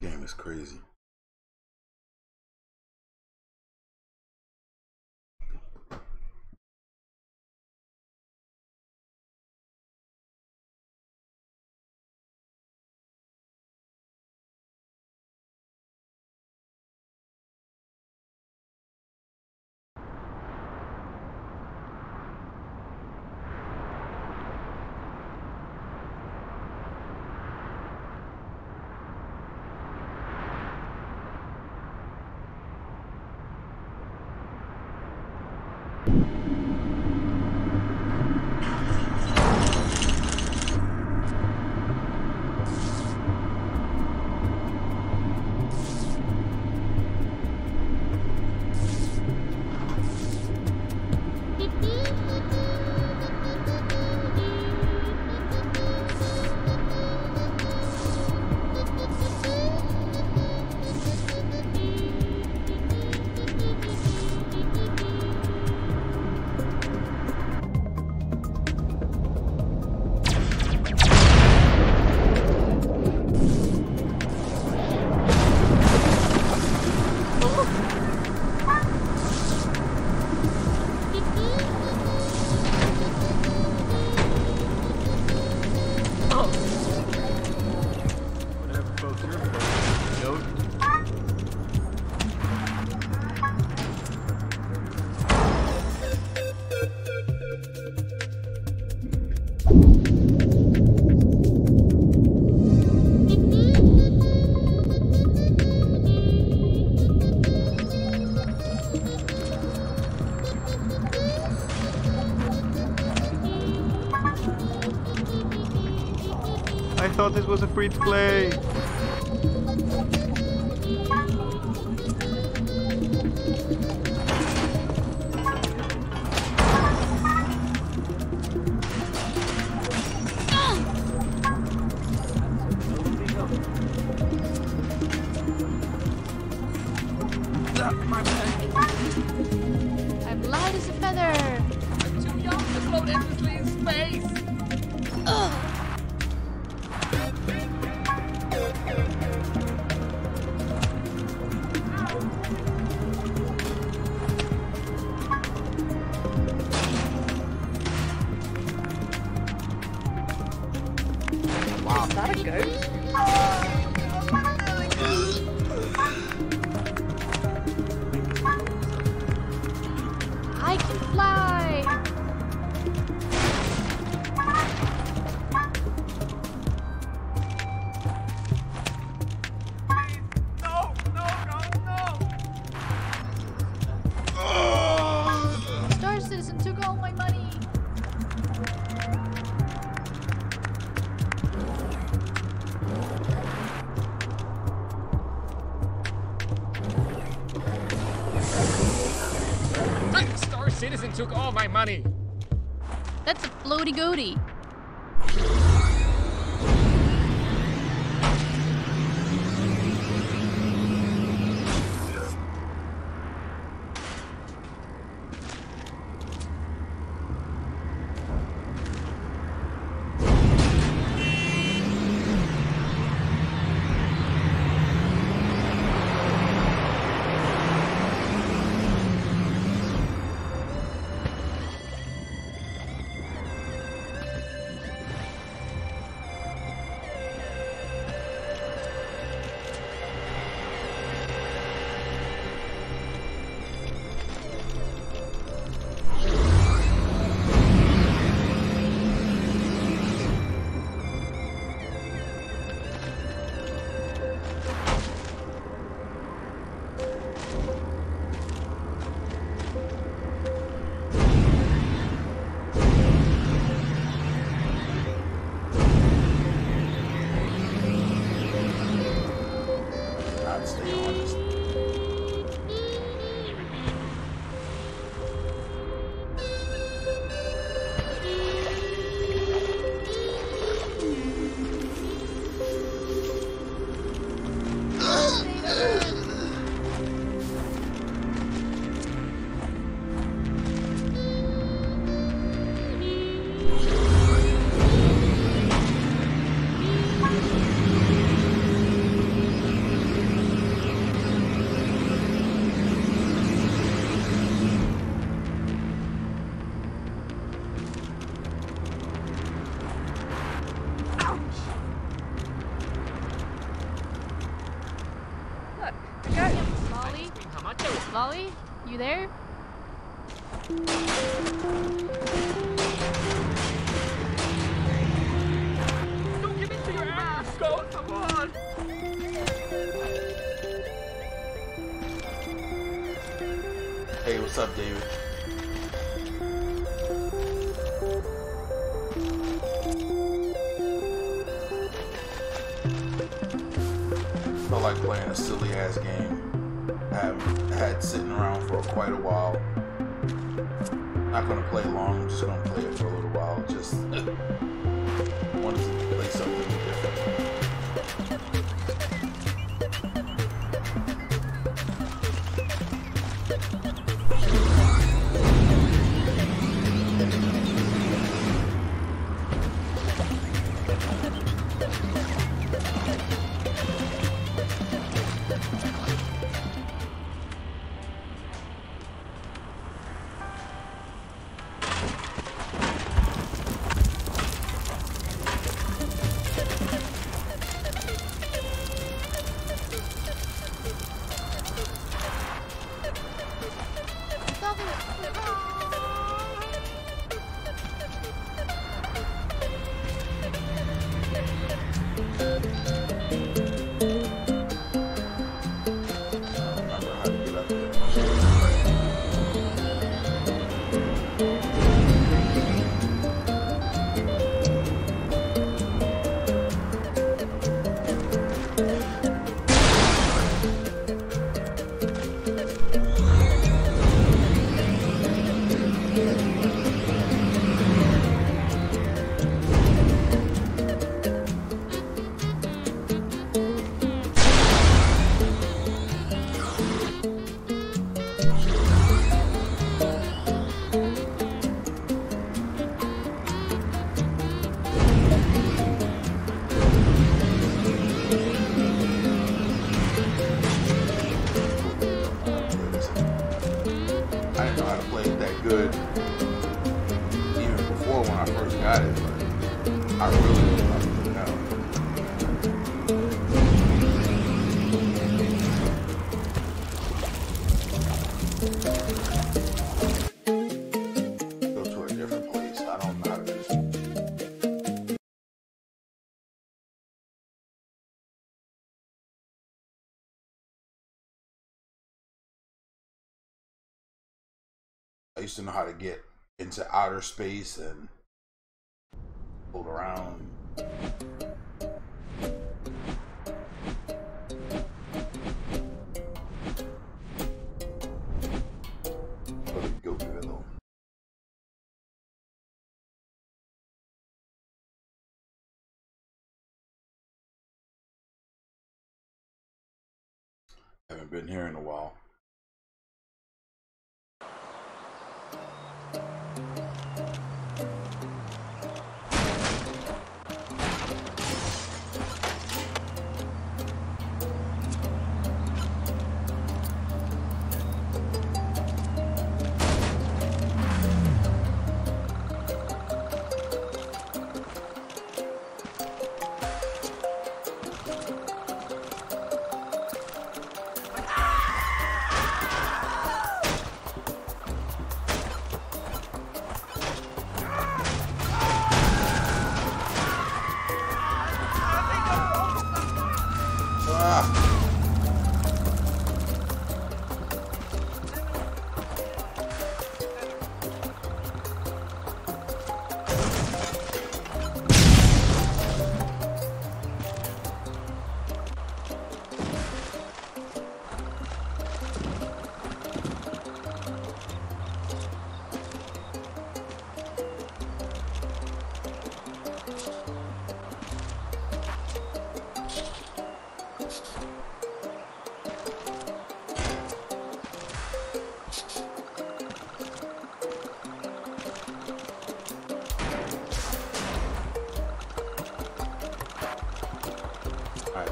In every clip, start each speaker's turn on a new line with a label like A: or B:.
A: Game is crazy.
B: I thought this was a free to play.
C: I'm light as a feather.
D: I'm too young to float endlessly in space.
E: Is
C: my money. That's a floaty goaty.
D: Macho.
C: Lolly, you there?
D: Don't give in to your ass, Scott. Come on.
A: Hey, what's up, David? Felt like playing a silly ass game. Had sitting around for quite a while. Not gonna play long. I'm just gonna play it for a little while. Just wanted to play something different.
C: Stop
A: I didn't know how to play it that good even before when I first got it, but I really used to know how to get into outer space and hold around. Haven't been here in a while.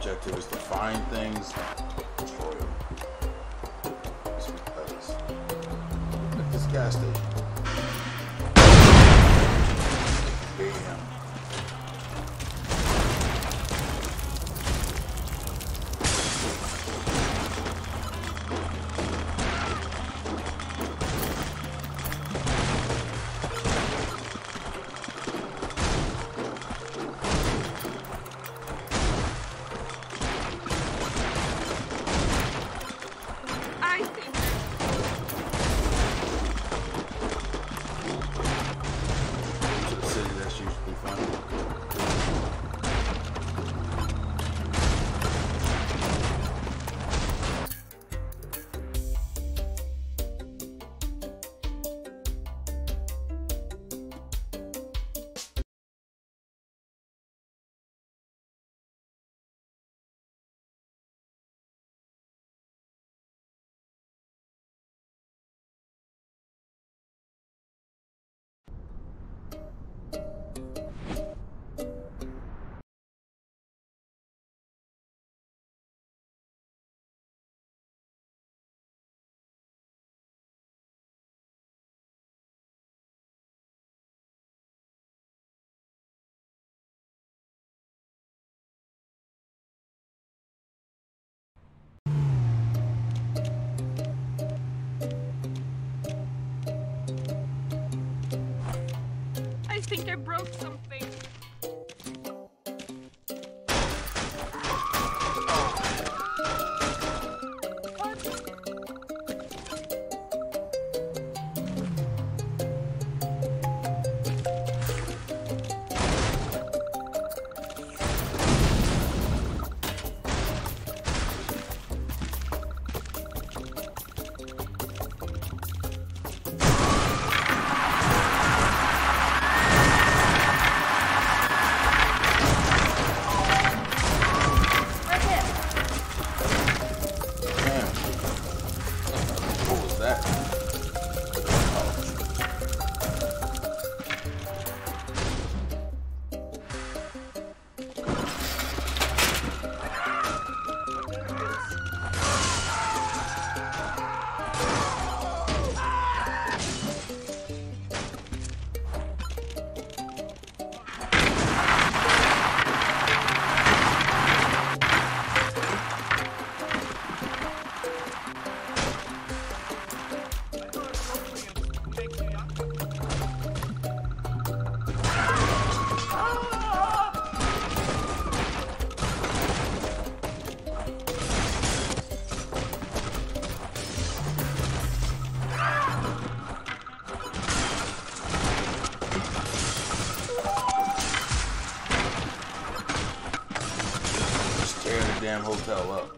A: Objective is to find things, destroy them. This gas station.
E: Think I broke something.
A: The damn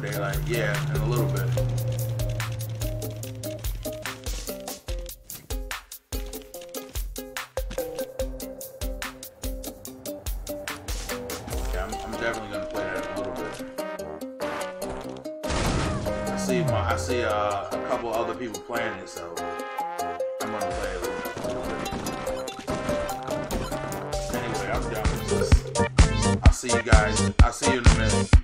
A: By Daylight. Yeah, in a little bit. Yeah, I'm, I'm definitely gonna play that in a little bit. I see my, I see uh, a couple other people playing it, so I'm gonna play it a little bit. Anyway, I'm done with this. I'll see you guys. I'll see you in a minute.